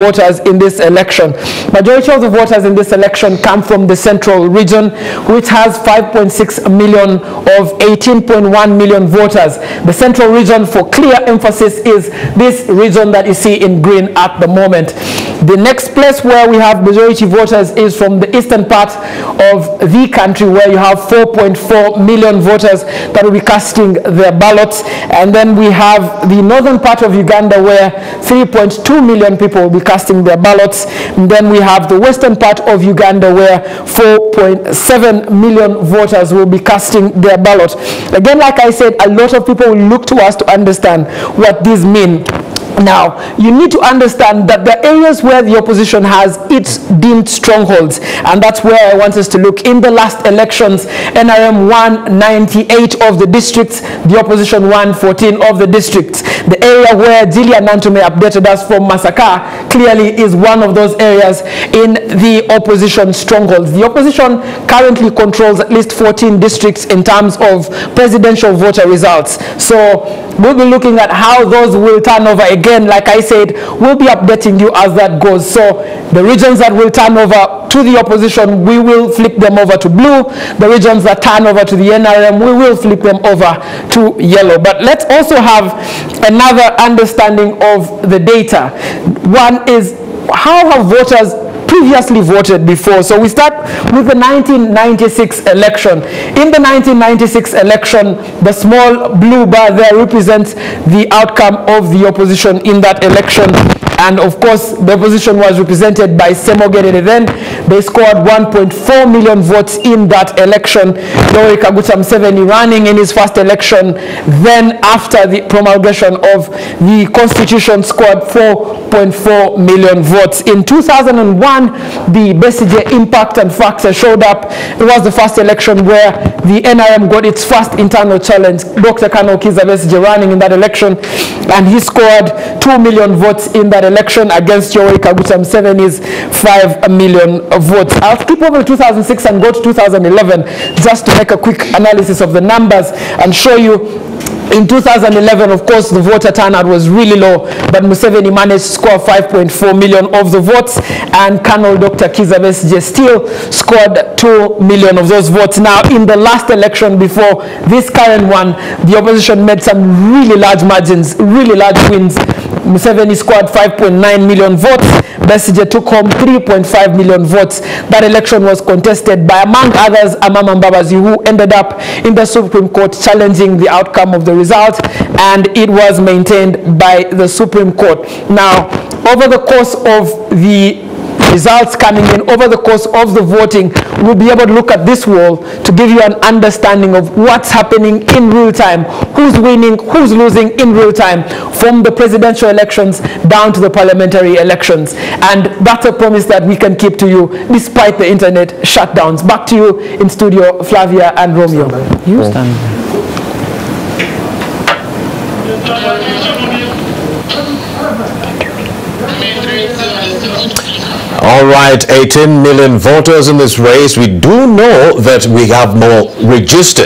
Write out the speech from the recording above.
voters in this election. Majority of the voters in this election come from the central region, which has 5.6 million of 18.1 million voters. The central region, for clear emphasis, is this region that you see in green at the moment. The next place where we have majority voters is from the eastern part of the country, where you have 4.4 million voters that will be casting their ballots. And then we have the northern part of Uganda, where 3.2 million people will be casting their ballots. And then we have the western part of Uganda where 4.7 million voters will be casting their ballot. Again, like I said, a lot of people will look to us to understand what these mean. Now, you need to understand that the areas where the opposition has its deemed strongholds, and that's where I want us to look. In the last elections, NRM won 98 of the districts, the opposition won 14 of the districts. The area where Julia Nantume updated us from Masaka clearly is one of those areas in the opposition strongholds. The opposition currently controls at least 14 districts in terms of presidential voter results. So we'll be looking at how those will turn over again like I said, we'll be updating you as that goes. So the regions that will turn over to the opposition, we will flip them over to blue. The regions that turn over to the NRM, we will flip them over to yellow. But let's also have another understanding of the data. One is how have voters previously voted before. So we start with the 1996 election. In the 1996 election, the small blue bar there represents the outcome of the opposition in that election. And of course, the opposition was represented by Ssemogerere then. They scored 1.4 million votes in that election. Yoweri Kaguta Museveni running in his first election. Then after the promulgation of the constitution scored 4.4 million votes. In 2001, the Besigye impact and factor showed up. It was the first election where the NRM got its first internal challenge. Dr. Colonel Kizza Besigye running in that election. And he scored 2 million votes in that election against Yoweri Kaguta Museveni's 5 million votes. I'll skip over 2006 and go to 2011 just to make a quick analysis of the numbers and show you in 2011, of course, the voter turnout was really low, but Museveni managed to score 5.4 million of the votes, and Colonel Dr. Kizza Besigye still scored 2 million of those votes. Now, in the last election before this current one, the opposition made some really large margins, really large wins. Museveni scored 5.9 million votes. Besigye took home 3.5 million votes. That election was contested by, among others, Amama Mbabazi, who ended up in the Supreme Court challenging the outcome of the result, and it was maintained by the Supreme Court. Now, over the course of the results coming in over the course of the voting, we'll be able to look at this wall to give you an understanding of what's happening in real time, who's winning, who's losing in real time, from the presidential elections down to the parliamentary elections. And that's a promise that we can keep to you despite the internet shutdowns. Back to you in studio, Flavia and Romeo. You stand. All right, 18 million voters in this race. We do know that we have more registered